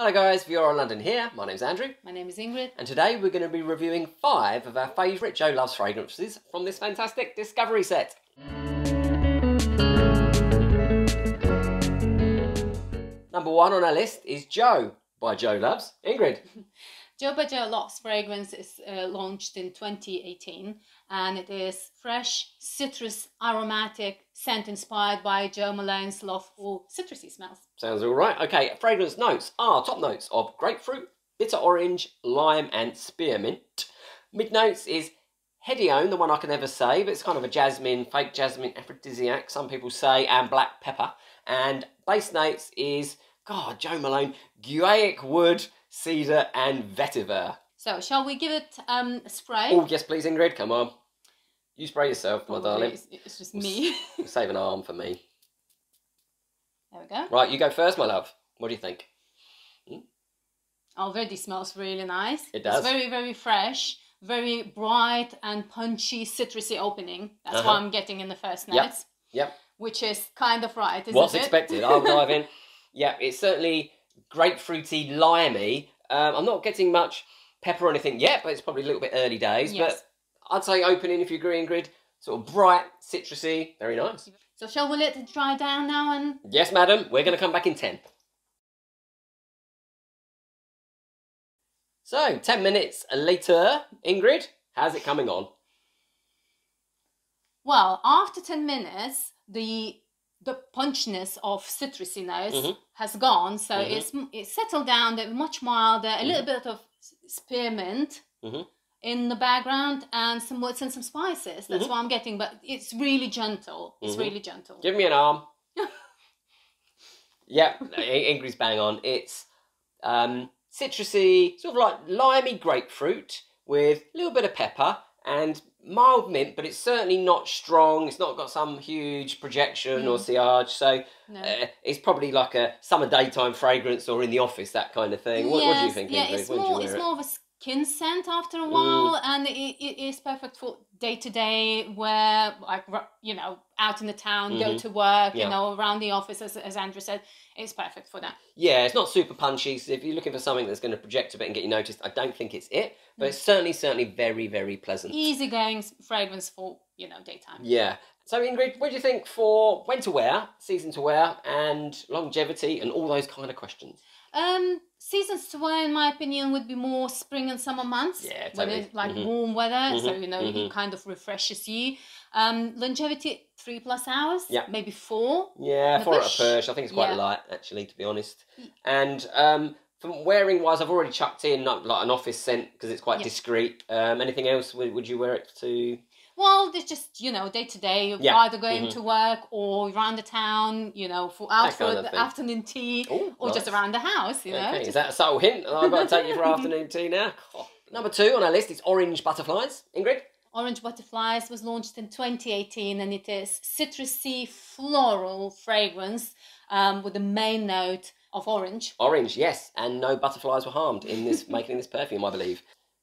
Hello guys, Viora London here. My name's Andrew, My name is Ingrid. and today we're going to be reviewing five of our favourite Jo Loves fragrances from this fantastic Discovery set. Number one on our list is Jo by Jo Loves. Ingrid. Jo by Jo Loves fragrance is uh, launched in 2018 and it is fresh, citrus, aromatic scent inspired by Jo Malone's love for citrusy smells. Sounds all right. Okay, fragrance notes are top notes of grapefruit, bitter orange, lime, and spearmint. Mid notes is Hedione, the one I can never say, but it's kind of a jasmine, fake jasmine aphrodisiac, some people say, and black pepper. And base notes is, God, Jo Malone, Guaiac wood, cedar, and vetiver. So, shall we give it um, a spray? Oh, yes, please, Ingrid, come on. You spray yourself, my Probably darling. It's, it's just me. Save an arm for me. there we go. Right, you go first, my love. What do you think? Already smells really nice. It does. It's very, very fresh, very bright and punchy, citrusy opening. That's Uh-huh. what I'm getting in the first Yep. notes. Yep. Which is kind of right, isn't What's it? expected? I'll dive in. Yeah, it's certainly grapefruity, limey. Um, I'm not getting much pepper or anything yet, but it's probably a little bit early days. Yes. But I'd say opening, if you're agree, Ingrid, sort of bright, citrusy, very nice. So shall we let it dry down now and Yes, madam, we're going to come back in 10. So, 10 minutes later, Ingrid, how's it coming on? well, after 10 minutes, the the punchiness of citrusy notes Mhm. has gone, so Mhm. it's it's settled down. They're much milder, a little bit of spearmint Mhm. In the background, and some woods and some spices. That's Mhm. what I'm getting, but it's really gentle. It's Mhm. really gentle. Give me an arm. yep, I- Ingrid's bang on. It's um, citrusy, sort of like limey grapefruit with a little bit of pepper and mild mint, but it's certainly not strong. It's not got some huge projection or sillage. So No. uh, it's probably like a summer daytime fragrance or in the office, that kind of thing. What, what do you Yes, think, Yeah, Ingrid? it's more it's it? Mm. more of a skin scent after a while, and it, it is perfect for day to day where like you know out in the town, go Mhm. to work, Yeah. you know around the office as as Andrew said, it's perfect for that. Yeah, it's not super punchy. So if you're looking for something that's going to project a bit and get you noticed, I don't think it's it. But it's certainly, certainly very, very pleasant. Easygoing fragrance for you know daytime. Yeah. So Ingrid, what do you think for when to wear, season to wear, and longevity, and all those kind of questions? Um, seasons to wear, in my opinion, would be more spring and summer months. Yeah, When totally. it's like Mhm. warm weather, so Mhm, you know mhm. it kind of refreshes you. Um, longevity three plus hours. Yeah. Maybe four. Yeah, four at a push. push. I think it's quite Yeah. light, actually, to be honest. And um, from wearing wise, I've already chucked in like, like an office scent because it's quite Yeah. discreet. Um, anything else? Would, would you wear it to? Well, it's just you know day to day, Yeah. either going Mhm. to work or around the town, you know, for out for the thing. afternoon tea, Oh, or just around the house, you know. Okay, just- is that a subtle hint? I've got to take you for afternoon tea now. Number two on our list is orange butterflies. Ingrid. Orange Butterflies was launched in 2018, and it is citrusy floral fragrance um, with the main note of orange. Orange, yes, and no butterflies were harmed in this making this perfume, I believe.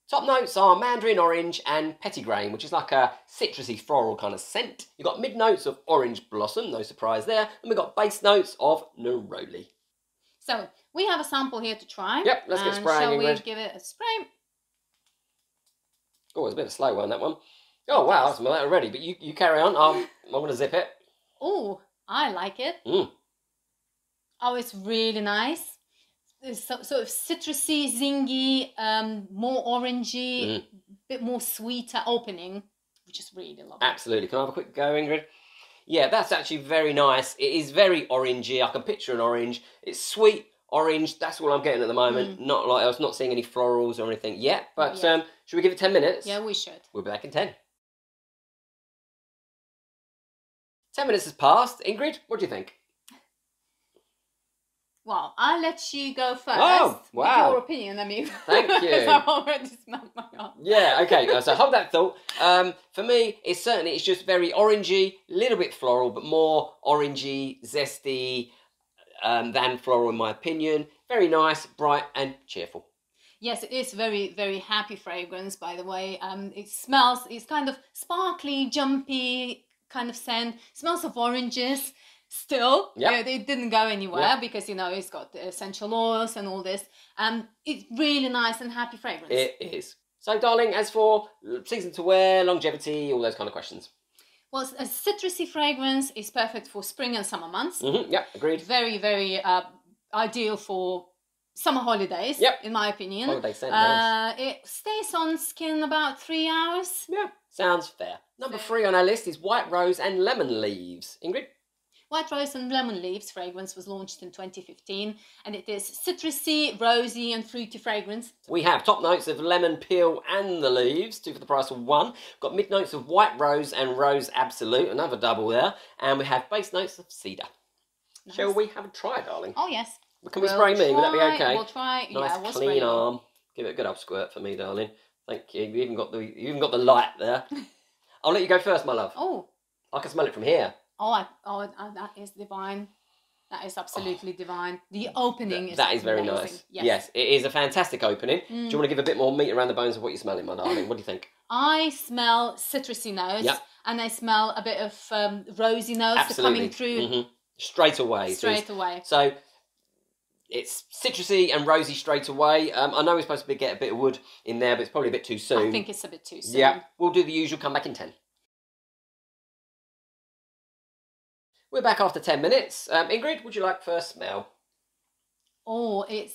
Top notes are mandarin orange and petitgrain, which is like a citrusy floral kind of scent. You've got mid notes of orange blossom, no surprise there, and we've got base notes of neroli. So we have a sample here to try. Yep, let's get spraying, Shall we give it a spray? Oh, it's a bit of a slow one, that one. Oh, wow, I smell that already, but you, you carry on. I'm, I'm going to zip it. Oh, I like it. Mm. Oh, it's really nice. It's so, sort of citrusy, zingy, um, more orangey, Mm. bit more sweeter opening, which is really lovely. Absolutely. Can I have a quick go, Ingrid? Yeah, that's actually very nice. It is very orangey. I can picture an orange. It's sweet orange. That's all I'm getting at the moment. Not like I was not seeing any florals or anything yet. But um, should we give it ten minutes? Yeah, we should. We'll be back in ten. Ten minutes has passed. Ingrid, what do you think? Well, I'll let you go first. Oh, wow. Your opinion, I mean. Thank you. Because I've already smelled my arm. Yeah, okay. so hold that thought. Um, for me, it's certainly it's just very orangey, a little bit floral, but more orangey, zesty um, than floral in my opinion. Very nice, bright, and cheerful. Yes, it is very, very happy fragrance, by the way. Um, it smells, it's kind of sparkly, jumpy kind of scent. smells of oranges. Still. Yep. It didn't go anywhere Yep. because you know it's got the essential oils and all this. Um, it's really nice and happy fragrance. It is. So, darling, as for season to wear, longevity, all those kind of questions. Well, a citrusy fragrance is perfect for spring and summer months. hmm Yep, agreed. Very, very uh, ideal for summer holidays. Yep. In my opinion. Holiday scent, nice. Uh, it stays on skin about three hours. Yeah, sounds fair. Number Fair. three on our list is white rose and lemon leaves. Ingrid? White Rose and Lemon Leaves fragrance was launched in 2015 and it is citrusy, rosy, and fruity fragrance. We have top notes of lemon peel and the leaves, two for the price of one. Got mid notes of white rose and rose absolute, another double there. And we have base notes of cedar. Shall we have a try, darling? Oh, yes. Can we We'll spray me? Would that be okay? We'll try. nice yeah, we'll clean you. arm. Give it a good old squirt for me, darling. Thank you. You even got the you even got the light there. I'll let you go first, my love. Oh, I can smell it from here. Oh, I, oh, that is divine. That is absolutely divine. The opening is that is very amazing. nice. Yes. it is a fantastic opening. Do Mm. you want to give a bit more meat around the bones of what you're smelling, my darling? What do you think? I smell citrusy notes Yep. and I smell a bit of um, rosy notes Absolutely. coming through Mhm. Straight away. So straight away. So it's citrusy and rosy straight away. Um, I know we're supposed to be, get a bit of wood in there, but it's probably a bit too soon. I think it's a bit too soon. Yeah, we'll do the usual. Come back in ten. We're back after ten minutes. Um, Ingrid, would you like first smell? Oh, it's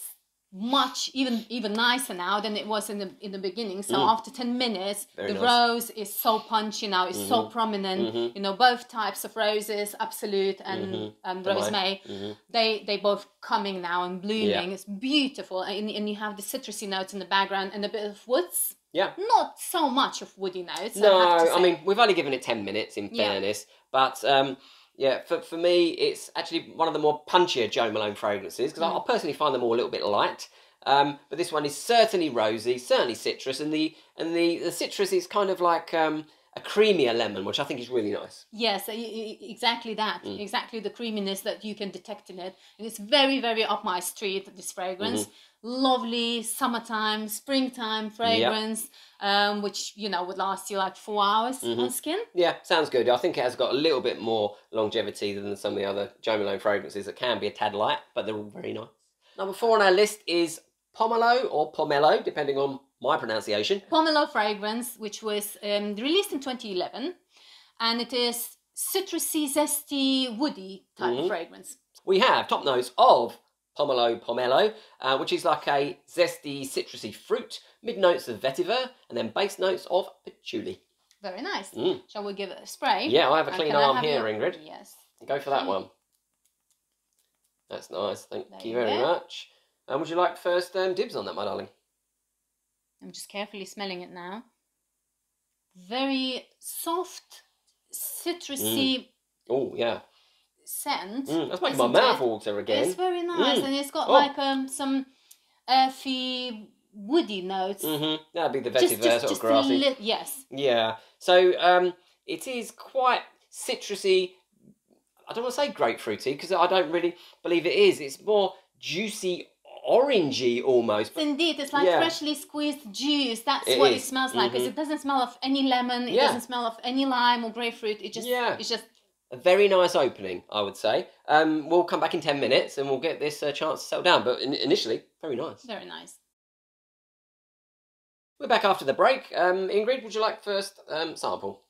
much even even nicer now than it was in the in the beginning. So Mm. after ten minutes, Very the nice. rose is so punchy now. It's so prominent. Mhm. You know, both types of roses, absolute and Mhm. and Don't rose mind. May. Mhm. They they both coming now and blooming. Yeah. It's beautiful, and, and you have the citrusy notes in the background and a bit of woods. Yeah. Not so much of woody notes. No, I, I mean we've only given it ten minutes in Yeah. fairness, but um, yeah, for for me it's actually one of the more punchier Jo Malone fragrances because I, I Mm. personally find them all a little bit light. Um, but this one is certainly rosy, certainly citrus, and the and the, the citrus is kind of like um, a creamier lemon, which I think is really nice. Yes, exactly that. Mm. Exactly the creaminess that you can detect in it. And it's very, very up my street, this fragrance. Mm-hmm. Lovely summertime, springtime fragrance, um, which, you know, would last you like four hours Mhm. on skin. Yeah, sounds good. I think it has got a little bit more longevity than some of the other Jo Malone fragrances that can be a tad light, but they're all very nice. Number four on our list is Pomelo or Pomelo, depending on my pronunciation. Pomelo fragrance, which was um, released in 2011. And it is citrusy, zesty, woody type Mhm. of fragrance. We have top notes of Pomelo Pomelo, uh, which is like a zesty, citrusy fruit, mid notes of vetiver, and then base notes of patchouli. Very nice. Mm. Shall we give it a spray? Yeah, I have a clean arm here, your- Ingrid. Yes. Go for that one. That's nice. Thank There you very go. much. And would you like first um, dibs on that, my darling? I'm just carefully smelling it now. Very soft, citrusy Oh, yeah. Scent. Mm, that's making my mouth it? water again. It's very nice, Mm. and it's got Oh. like um some earthy, woody notes. Mm-hmm. That'd be the vetiver, just, sort of lit. Yes. Yeah. So um, it is quite citrusy. I don't want to say grapefruity because I don't really believe it is. It's more juicy, orangey almost. But Indeed, it's like Yeah. freshly squeezed juice. That's It what is. it smells like. Because Mhm. it doesn't smell of any lemon. It Yeah. doesn't smell of any lime or grapefruit. It just, Yeah. it's just a very nice opening, I would say. Um, we'll come back in ten minutes and we'll get this uh, chance to settle down. But in- initially, very nice. very nice. We're back after the break. Um, Ingrid, would you like first um, sample?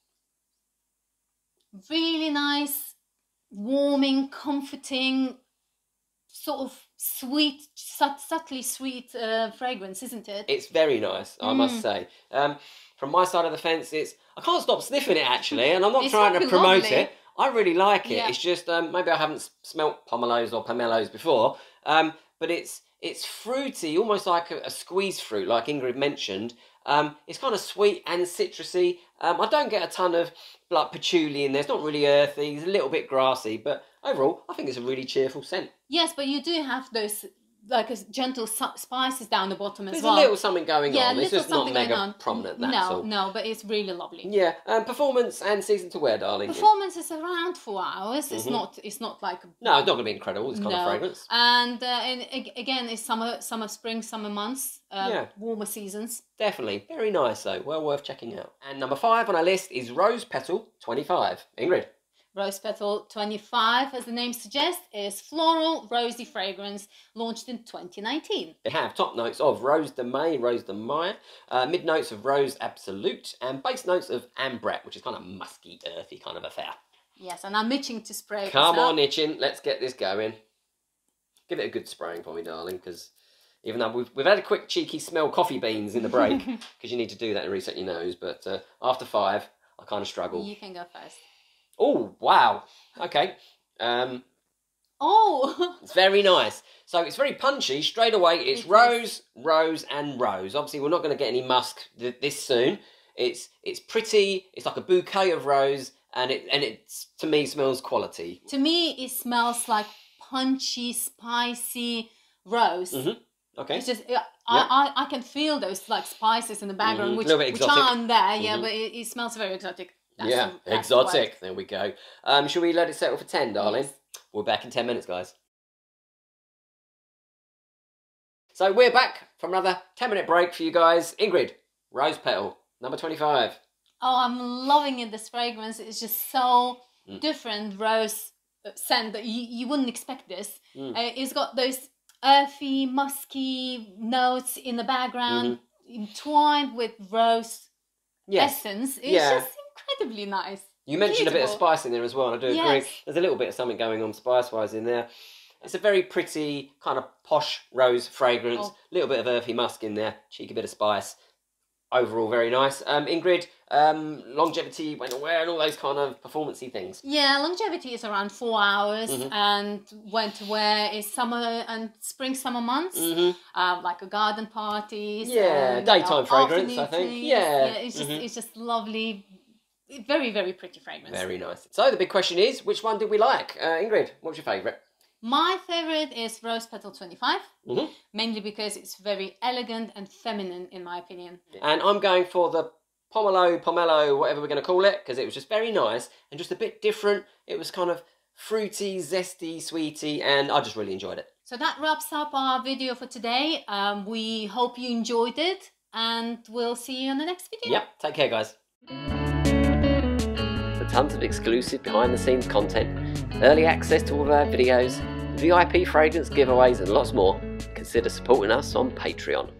Really nice, warming, comforting, sort of sweet, sut- subtly sweet uh, fragrance, isn't it? It's very nice, I must Mm. say. Um, from my side of the fence, it's I can't stop sniffing it actually, and I'm not It's trying to promote lovely. it. I really like it. Yeah. It's just um, maybe I haven't smelt pomelos or pomelos before, um, but it's it's fruity, almost like a, a squeeze fruit, like Ingrid mentioned. Um, it's kind of sweet and citrusy. Um, I don't get a ton of like patchouli in there. It's not really earthy. It's a little bit grassy, but overall, I think it's a really cheerful scent. Yes, but you do have those like a gentle su- spices down the bottom as There's well. a little something going yeah, on. It's little just not something mega going on. prominent. That's no, all. no, but it's really lovely. Yeah, um, performance and season to wear, darling. Performance is around four hours. It's Mhm. not. It's not like. No, it's not going to be incredible. This kind of No. fragrance. And uh, and ag- again, it's summer, summer, spring, summer months. Uh, Yeah. Warmer seasons. Definitely. Very nice, though. Well worth checking out. And number five on our list is Rose Petal 25. Ingrid. Rose Petal 25, as the name suggests, is floral, rosy fragrance launched in 2019. They have top notes of Rose de Mai, Rose de Meyer, uh, mid notes of Rose Absolute, and base notes of Ambrette, which is kind of musky, earthy kind of affair. Yes, and I'm itching to spray. Come on, itching. Let's get this going. Give it a good spraying for me, darling, because even though we've, we've had a quick cheeky smell coffee beans in the break, because you need to do that and reset your nose, but uh, after five, I kind of struggle. You can go first. Oh, wow. Okay. Um, Oh, it's very nice. So it's very punchy. Straight away, it's rose, rose, and rose. Obviously, we're not going to get any musk th- this soon. It's it's pretty. It's like a bouquet of rose, and it and it's to me smells quality. to me, it smells like punchy, spicy rose. Mhm. Okay. It's just I, I I can feel those like spices in the background, Mhm. which which aren't there. Yeah, Mhm. but it, it smells very exotic. That's yeah, that's the exotic. There we go. Um, shall we let it settle for ten, darling? Yes. We're back in ten minutes, guys. So we're back from another ten minute break for you guys. Ingrid, rose petal number twenty five. Oh, I'm loving it. This fragrance is just so Mm. different rose uh, scent that you, you wouldn't expect this. Mm. Uh, it's got those earthy, musky notes in the background, Mm-hmm. entwined with rose Yes. essence. It's Yeah. just incredibly nice. You mentioned a bit of spice in there as well, and I do agree. There's a little bit of something going on spice wise in there. It's a very pretty, kind of posh rose fragrance. A Oh. little bit of earthy musk in there, cheeky bit of spice. Overall, very nice. Um, Ingrid, um, longevity, when to wear, and all those kind of performancey things. Yeah, longevity is around four hours, Mhm. and when to wear is summer and spring summer months, hmm um, like a garden parties. Yeah, and, daytime uh, fragrance, I think. teas. Yeah, it's just mhm. it's just lovely, very very pretty fragrance. Very nice. So the big question is, which one did we like? Uh, Ingrid, what's your favourite? My favorite is Rose Petal 25, Mhm. mainly because it's very elegant and feminine, in my opinion. And I'm going for the pomelo, pomelo, whatever we're going to call it, because it was just very nice and just a bit different. It was kind of fruity, zesty, sweety, and I just really enjoyed it. So that wraps up our video for today. Um, we hope you enjoyed it, and we'll see you on the next video. Yep, take care, guys. Tons of exclusive behind the scenes content, early access to all of our videos, VIP fragrance giveaways, and lots more, consider supporting us on Patreon.